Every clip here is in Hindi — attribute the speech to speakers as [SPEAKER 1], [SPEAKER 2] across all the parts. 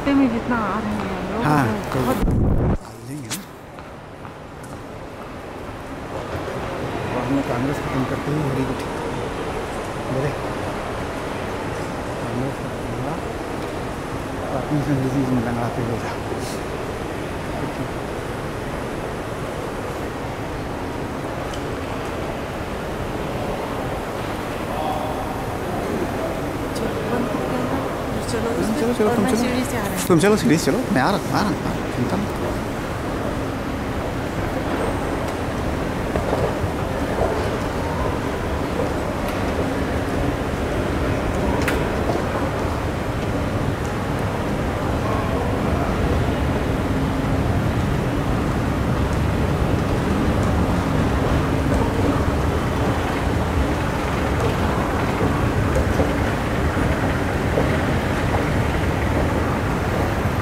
[SPEAKER 1] रास्ते में जितना आ रहे हैं लोग
[SPEAKER 2] हाँ, हमें। कांग्रेस खत्म करते ही वेरी ठीक मेरे कांग्रेस पार्किंसन डिज़ीज़ में लगाते हो जा
[SPEAKER 1] चलो पे,
[SPEAKER 2] चलो, चलो, तुम चलो। तुम चलो सीढ़ी चलो। मैं आ रहा हूँ आ रहा हूँ, आ रहा। हूँ चिंता मत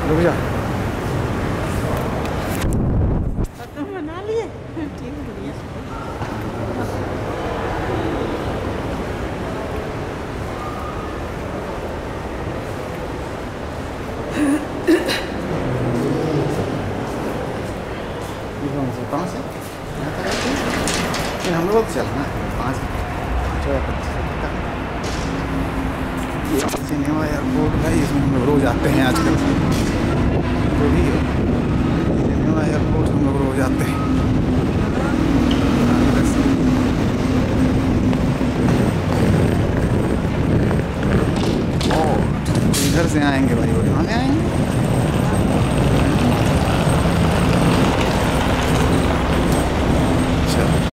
[SPEAKER 2] रुक जा।
[SPEAKER 1] है
[SPEAKER 2] है है? लेकिन हम लोग चलना है। पाँच। चौदह सिनेमा एयरपोर्ट है, इसमें हम लोग रोज आते हैं आजकल जो भी है सिनेमा एयरपोर्ट हम लोग रोज आते हैं और इधर से आएँगे भाई और यहाँ से आएँगे